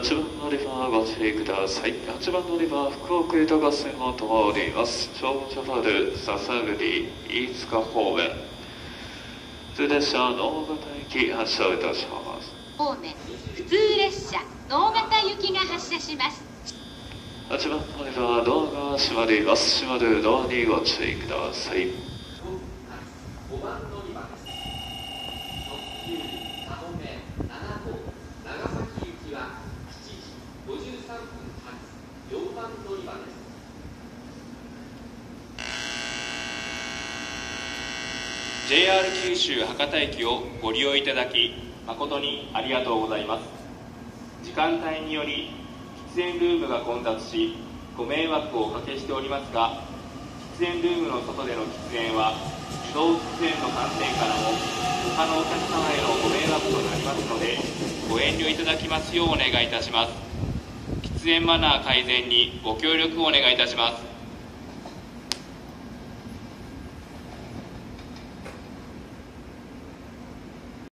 8番乗り場ご注意ください。8番乗り場福岡糸合線を通ります。長者丸笹栗飯塚方面。普通列車能形行き発車いたします。方面普通列車能形行きが発車します。8番乗り場ドアが閉まります。閉まるドアにご注意ください。5番乗り場です。です。JR 九州博多駅をご利用いただき誠にありがとうございます時間帯により喫煙ルームが混雑しご迷惑をおかけしておりますが喫煙ルームの外での喫煙は自動喫煙の観点からも他のお客様へのご迷惑となりますのでご遠慮いただきますようお願いいたします喫煙マナー改善にご協力をお願いいたします。